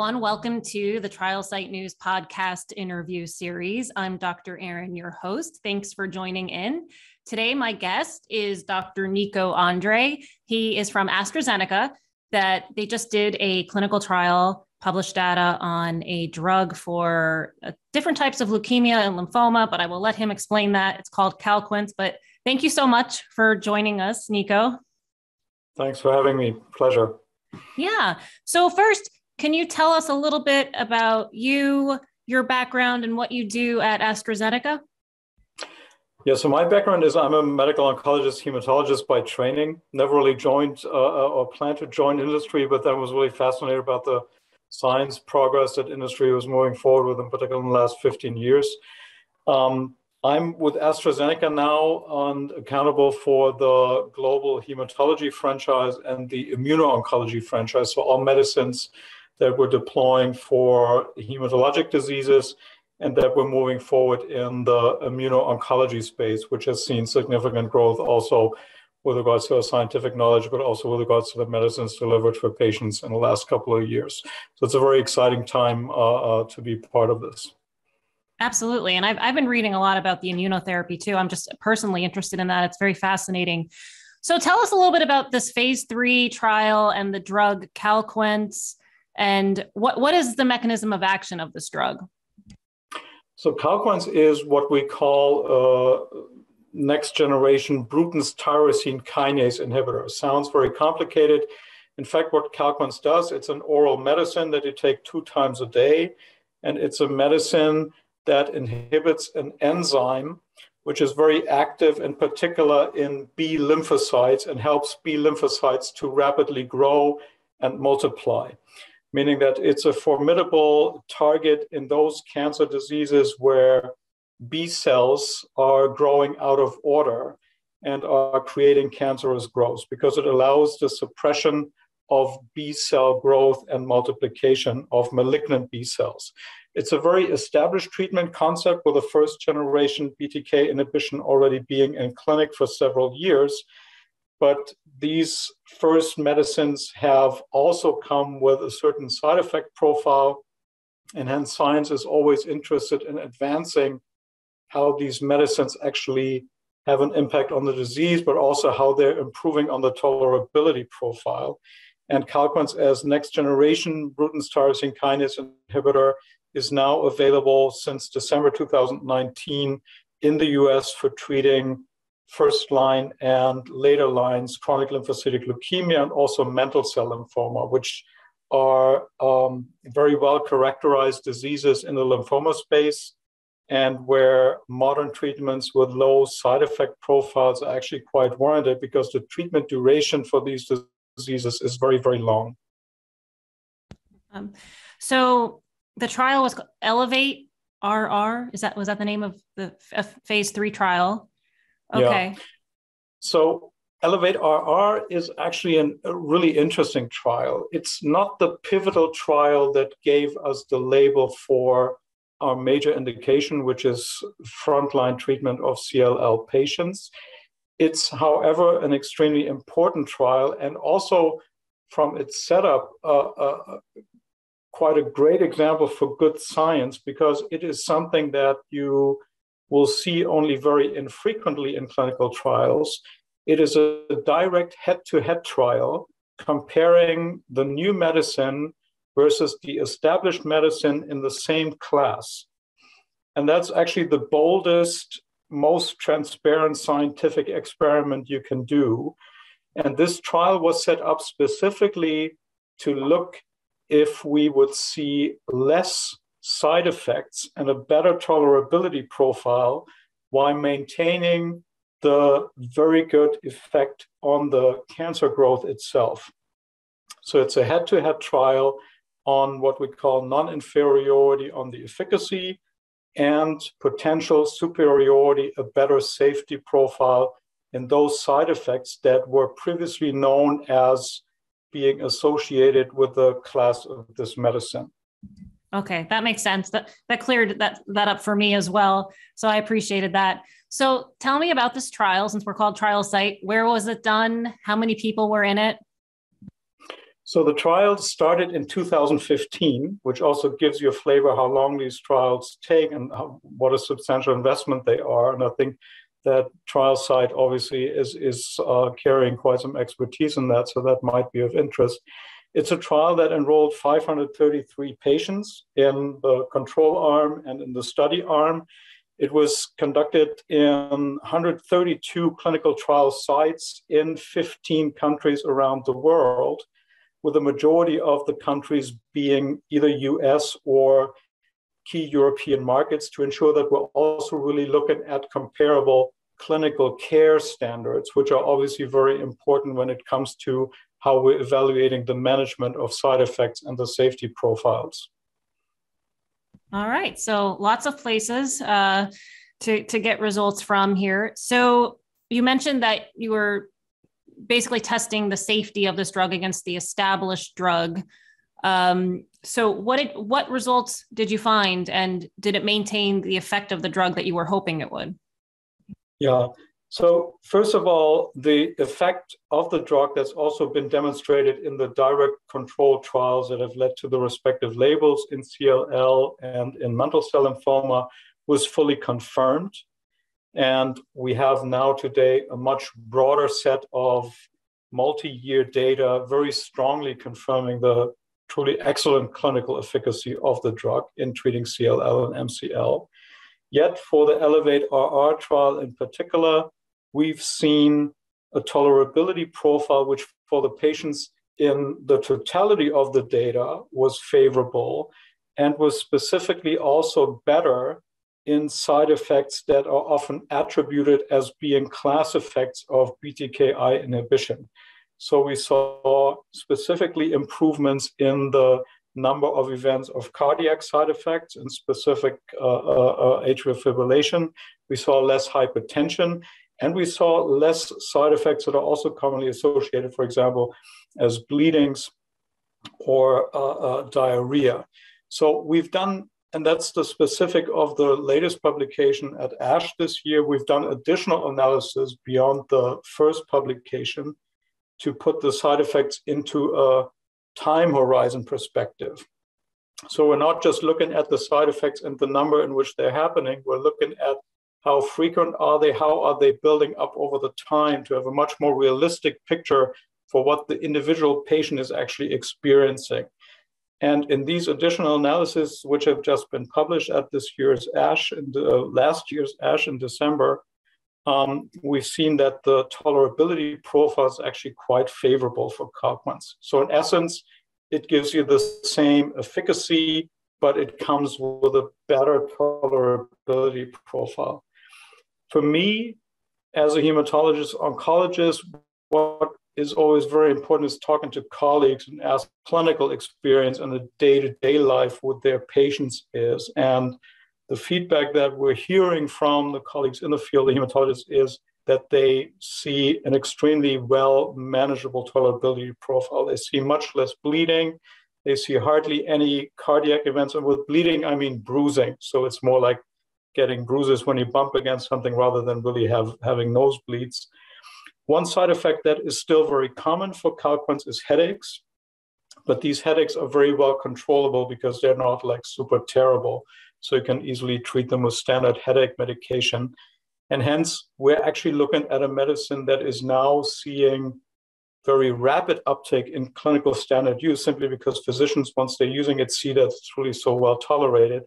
everyone. Welcome to the Trial Site News podcast interview series. I'm Dr. Erin, your host. Thanks for joining in. Today, my guest is Dr. Niko Andre. He is from AstraZeneca, that they just did a clinical trial, published data on a drug for uh, different types of leukemia and lymphoma, but I will let him explain that. It's called Calquence. But thank you so much for joining us, Niko. Thanks for having me. Pleasure. Yeah. So, first, can you tell us a little bit about you, your background, and what you do at AstraZeneca? Yeah, so my background is I'm a medical oncologist, hematologist by training. Never really joined uh, uh or planned to join industry, but then was really fascinated about the science progress that industry was moving forward with, in particular in the last 15 years. Um, I'm with AstraZeneca now and accountable for the global hematology franchise and the immuno-oncology franchise. So all medicines that we're deploying for hematologic diseases and that we're moving forward in the immuno-oncology space, which has seen significant growth also with regards to our scientific knowledge, but also with regards to the medicines delivered for patients in the last couple of years. So it's a very exciting time uh, uh, to be part of this. Absolutely. And I've, I've been reading a lot about the immunotherapy too. I'm just personally interested in that. It's very fascinating. So tell us a little bit about this phase three trial and the drug Calquence and what, what is the mechanism of action of this drug? So Calquence is what we call a next generation Bruton's tyrosine kinase inhibitor. Sounds very complicated. In fact, what Calquence does, it's an oral medicine that you take two times a day, and it's a medicine that inhibits an enzyme which is very active in particular in B lymphocytes and helps B lymphocytes to rapidly grow and multiply meaning that it's a formidable target in those cancer diseases where B cells are growing out of order and are creating cancerous growth because it allows the suppression of B cell growth and multiplication of malignant B cells. It's a very established treatment concept with the first generation BTK inhibition already being in clinic for several years. But these first medicines have also come with a certain side effect profile. And hence, science is always interested in advancing how these medicines actually have an impact on the disease, but also how they're improving on the tolerability profile. And Calquence, as next generation Bruton's tyrosine kinase inhibitor, is now available since December 2019 in the US for treating first line and later lines chronic lymphocytic leukemia and also mantle cell lymphoma, which are um, very well characterized diseases in the lymphoma space and where modern treatments with low side effect profiles are actually quite warranted because the treatment duration for these diseases is very, very long. Um, so the trial was Elevate RR. Is that was that the name of the phase three trial? Okay. Yeah. So Elevate RR is actually an, a really interesting trial. It's not the pivotal trial that gave us the label for our major indication, which is frontline treatment of CLL patients. It's, however, an extremely important trial and also from its setup, uh, uh, quite a great example for good science because it is something that you will see only very infrequently in clinical trials. It is a direct head to head trial comparing the new medicine versus the established medicine in the same class. And that's actually the boldest, most transparent scientific experiment you can do. And this trial was set up specifically to look if we would see less side effects and a better tolerability profile while maintaining the very good effect on the cancer growth itself. So it's a head to head trial on what we call non inferiority on the efficacy and potential superiority, a better safety profile in those side effects that were previously known as being associated with the class of this medicine. Okay, that makes sense. That that cleared that that up for me as well. So I appreciated that. So tell me about this trial since we're called trial site. Where was it done? How many people were in it? So the trial started in 2015, which also gives you a flavor how long these trials take and how, what a substantial investment they are. And I think that trial site obviously is, is uh, carrying quite some expertise in that, so that might be of interest. It's a trial that enrolled 533 patients in the control arm and in the study arm. It was conducted in 132 clinical trial sites in 15 countries around the world with the majority of the countries being either US or key European markets to ensure that we're also really looking at comparable clinical care standards, which are obviously very important when it comes to how we're evaluating the management of side effects and the safety profiles. All right. So lots of places uh, to, to get results from here. So you mentioned that you were basically testing the safety of this drug against the established drug. Um, so what did what results did you find, and did it maintain the effect of the drug that you were hoping it would? Yeah. So first of all, the effect of the drug that's also been demonstrated in the direct control trials that have led to the respective labels in CLL and in mantle cell lymphoma was fully confirmed. And we have now today a much broader set of multi-year data, very strongly confirming the truly excellent clinical efficacy of the drug in treating CLL and MCL. Yet for the Elevate RR trial in particular, we've seen a tolerability profile which for the patients in the totality of the data was favorable and was specifically also better in side effects that are often attributed as being class effects of BTKI inhibition. So we saw specifically improvements in the number of events of cardiac side effects and specific uh, uh, uh, atrial fibrillation. We saw less hypertension and we saw less side effects that are also commonly associated, for example, as bleedings or uh, uh, diarrhea. So we've done and that's the specific of the latest publication at ASH this year. We've done additional analysis beyond the first publication to put the side effects into a time horizon perspective. So we're not just looking at the side effects and the number in which they're happening, we're looking at how frequent are they, how are they building up over the time to have a much more realistic picture for what the individual patient is actually experiencing. And in these additional analyses, which have just been published at this year's ASH, and uh, last year's ASH in December, um, we've seen that the tolerability profile is actually quite favorable for Calquence. So in essence, it gives you the same efficacy, but it comes with a better tolerability profile. For me, as a hematologist oncologist, what is always very important is talking to colleagues and ask clinical experience and the day-to-day life what their patients is. And the feedback that we're hearing from the colleagues in the field, the hematologists, is that they see an extremely well manageable tolerability profile. They see much less bleeding. They see hardly any cardiac events. And with bleeding, I mean bruising. So it's more like getting bruises when you bump against something rather than really have having nosebleeds. One side effect that is still very common for Calquence is headaches, but these headaches are very well controllable because they're not like super terrible. So you can easily treat them with standard headache medication. And hence, we're actually looking at a medicine that is now seeing very rapid uptake in clinical standard use simply because physicians, once they're using it, see that it's really so well tolerated,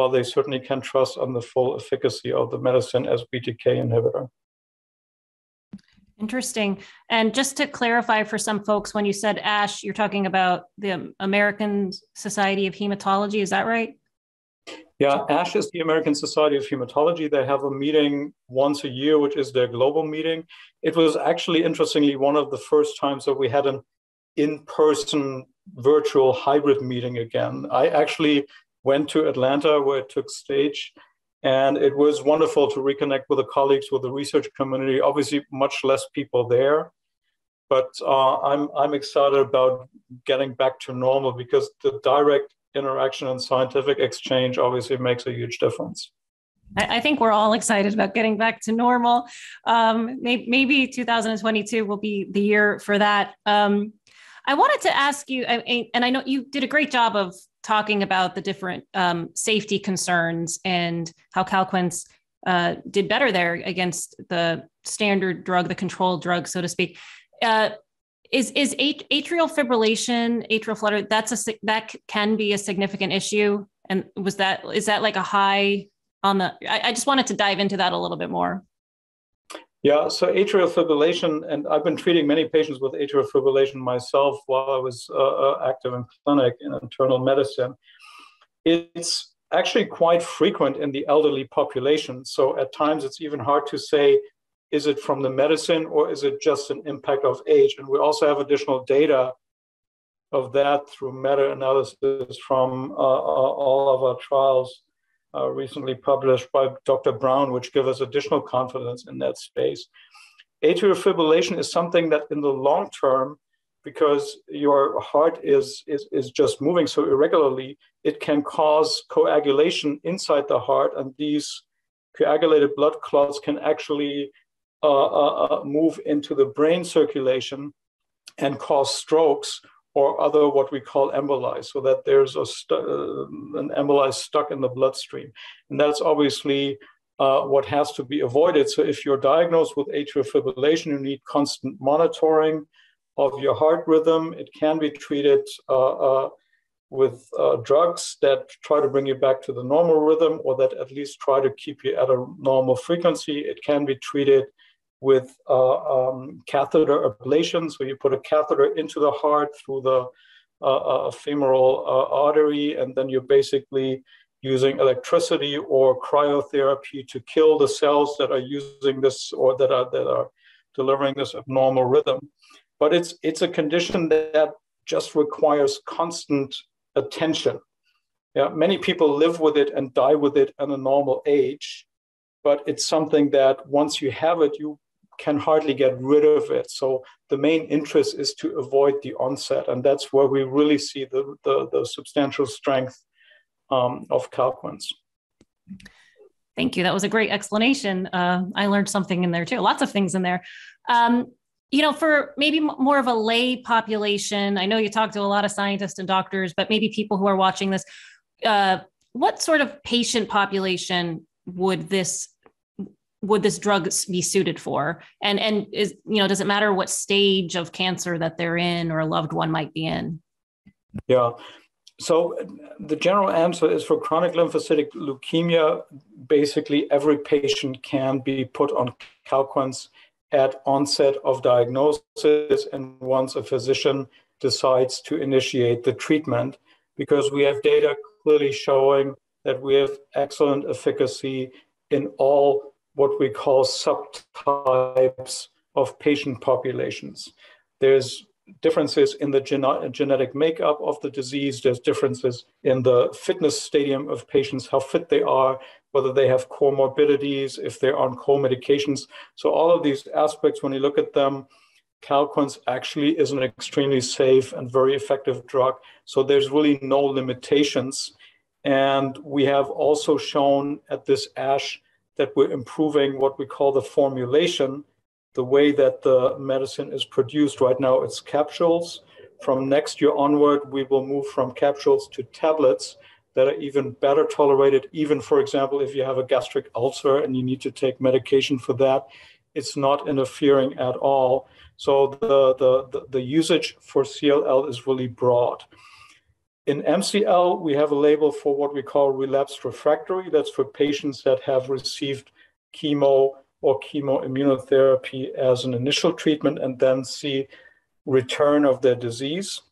while they certainly can trust on the full efficacy of the medicine as BTK inhibitor. Interesting. And just to clarify for some folks, when you said ASH, you're talking about the American Society of Hematology. Is that right? Yeah, ASH is the American Society of Hematology. They have a meeting once a year, which is their global meeting. It was actually, interestingly, one of the first times that we had an in person virtual hybrid meeting again. I actually went to Atlanta where it took stage and it was wonderful to reconnect with the colleagues, with the research community. Obviously, much less people there, but uh, I'm I'm excited about getting back to normal because the direct interaction and scientific exchange obviously makes a huge difference. I think we're all excited about getting back to normal. Um, maybe, maybe 2022 will be the year for that. Um, I wanted to ask you, and I know you did a great job of talking about the different um, safety concerns and how Calquence uh, did better there against the standard drug, the controlled drug, so to speak. Uh, is is atrial fibrillation, atrial flutter? That's a that can be a significant issue. And was that is that like a high on the? I, I just wanted to dive into that a little bit more. Yeah, so atrial fibrillation, and I've been treating many patients with atrial fibrillation myself while I was uh, uh, active in clinic in internal medicine. It's actually quite frequent in the elderly population. So at times it's even hard to say is it from the medicine or is it just an impact of age? And we also have additional data of that through meta analysis from uh, uh, all of our trials uh, recently published by Dr. Brown, which give us additional confidence in that space. Atrial fibrillation is something that in the long term, because your heart is, is, is just moving so irregularly, it can cause coagulation inside the heart. And these coagulated blood clots can actually uh, uh, uh move into the brain circulation and cause strokes or other what we call emboli, so that there's a uh, an emboli stuck in the bloodstream. And that's obviously uh, what has to be avoided. So if you're diagnosed with atrial fibrillation, you need constant monitoring of your heart rhythm. It can be treated uh, uh with uh, drugs that try to bring you back to the normal rhythm or that at least try to keep you at a normal frequency. It can be treated with uh, um, catheter ablations, where you put a catheter into the heart through the uh, uh femoral uh, artery, and then you're basically using electricity or cryotherapy to kill the cells that are using this or that are that are delivering this abnormal rhythm. But it's it's a condition that just requires constant attention. Yeah, many people live with it and die with it at a normal age, but it's something that once you have it, you can hardly get rid of it. So the main interest is to avoid the onset. And that's where we really see the, the, the substantial strength um, of Calquence. Thank you. That was a great explanation. Uh, I learned something in there too. Lots of things in there. Um, you know, for maybe more of a lay population, I know you talk to a lot of scientists and doctors, but maybe people who are watching this, uh, what sort of patient population would this would this drug be suited for? And and is you know does it matter what stage of cancer that they're in or a loved one might be in? Yeah. So the general answer is for chronic lymphocytic leukemia basically every patient can be put on calquence at onset of diagnosis and once a physician decides to initiate the treatment because we have data clearly showing that we have excellent efficacy in all what we call subtypes of patient populations. There's differences in the gen- genetic makeup of the disease. There's differences in the fitness stadium of patients, how fit they are, whether they have comorbidities, if they're on co-medications. So all of these aspects, when you look at them, Calquence actually is an extremely safe and very effective drug. So there's really no limitations. And we have also shown at this ASH that we're improving what we call the formulation, the way that the medicine is produced. Right now, it's capsules. From next year onward, we will move from capsules to tablets that are even better tolerated. Even, for example, if you have a gastric ulcer and you need to take medication for that, it's not interfering at all. So the, the, the, the usage for CLL is really broad. In MCL, we have a label for what we call relapsed refractory. That's for patients that have received chemo or chemoimmunotherapy as an initial treatment and then see return of their disease.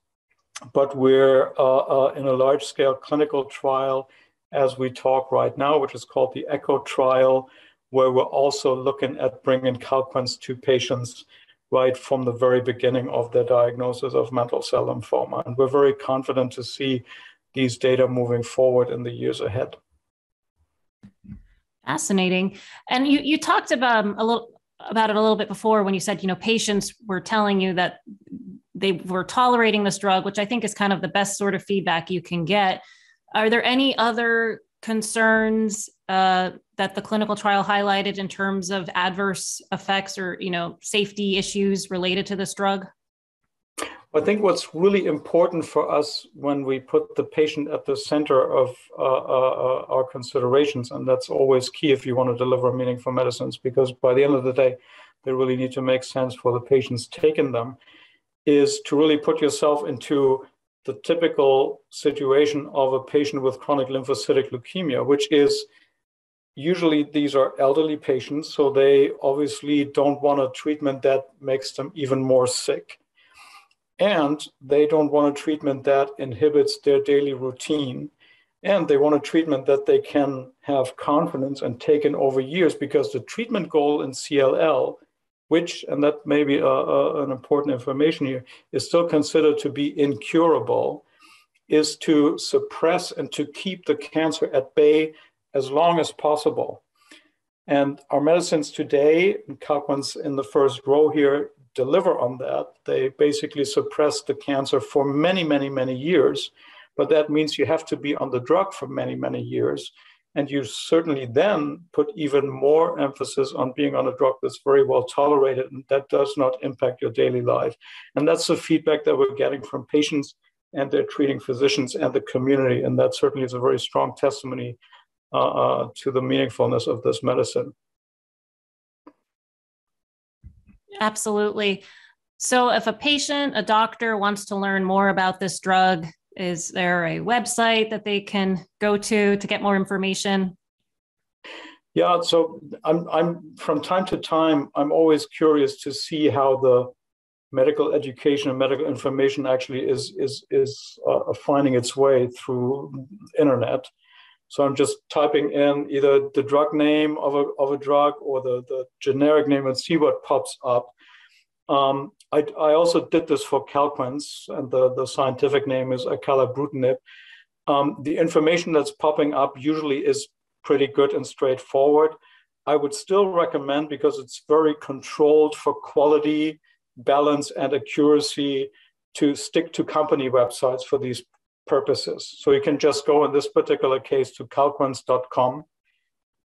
But we're uh, uh, in a large scale clinical trial as we talk right now, which is called the ECHO trial, where we're also looking at bringing Calquence to patients right from the very beginning of their diagnosis of mantle cell lymphoma. And we're very confident to see these data moving forward in the years ahead. Fascinating. And you, you talked about um, a little about it a little bit before when you said, you know, patients were telling you that they were tolerating this drug, which I think is kind of the best sort of feedback you can get. Are there any other concerns uh, that the clinical trial highlighted in terms of adverse effects or you know safety issues related to this drug? I think what's really important for us when we put the patient at the center of uh, uh, our considerations, and that's always key if you want to deliver meaningful medicines, because by the end of the day, they really need to make sense for the patients taking them, is to really put yourself into the typical situation of a patient with chronic lymphocytic leukemia, which is usually these are elderly patients, so they obviously don't want a treatment that makes them even more sick. And they don't want a treatment that inhibits their daily routine. And they want a treatment that they can have confidence and taken over years because the treatment goal in CLL, which, and that may be a, a, an important information here, is still considered to be incurable, is to suppress and to keep the cancer at bay as long as possible. And our medicines today, Calquence in the first row here, deliver on that. They basically suppress the cancer for many, many, many years. But that means you have to be on the drug for many, many years. And you certainly then put even more emphasis on being on a drug that's very well tolerated and that does not impact your daily life. And that's the feedback that we're getting from patients and their treating physicians and the community. And that certainly is a very strong testimony uh, uh, to the meaningfulness of this medicine. Absolutely. So, if a patient, a doctor wants to learn more about this drug, is there a website that they can go to to get more information? Yeah, so I'm, I'm from time to time, I'm always curious to see how the medical education and medical information actually is is is uh, finding its way through internet. So I'm just typing in either the drug name of a, of a drug or the, the generic name and see what pops up. Um, I, I, also did this for Calquence, and the, the scientific name is acalabrutinib. Um, the information that's popping up usually is pretty good and straightforward. I would still recommend, because it's very controlled for quality, balance, and accuracy, to stick to company websites for these purposes. So you can just go in this particular case to calquence.com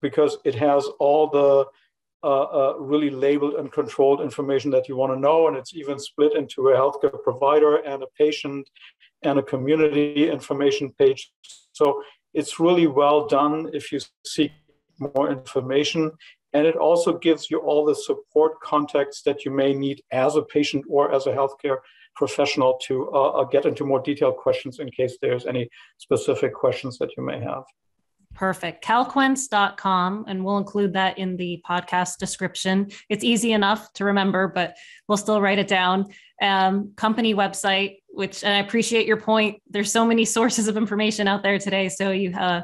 because it has all the uh, uh, really labeled and controlled information that you want to know. And it's even split into a healthcare provider and a patient and a community information page. So it's really well done if you seek more information. And it also gives you all the support contacts that you may need as a patient or as a healthcare professional to uh, uh, get into more detailed questions in case there's any specific questions that you may have. Perfect. Calquence.com, and we'll include that in the podcast description. It's easy enough to remember, but we'll still write it down. Um, company website, which, and I appreciate your point. There's so many sources of information out there today. So you uh,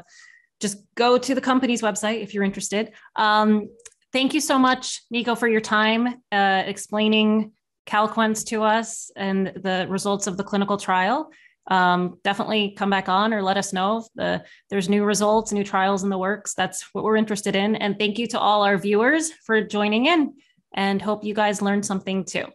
just go to the company's website if you're interested. Um, thank you so much, Niko, for your time uh, explaining Calquence to us and the results of the clinical trial, um, definitely come back on or let us know if the, there's new results, new trials in the works. That's what we're interested in. And thank you to all our viewers for joining in and hope you guys learned something too.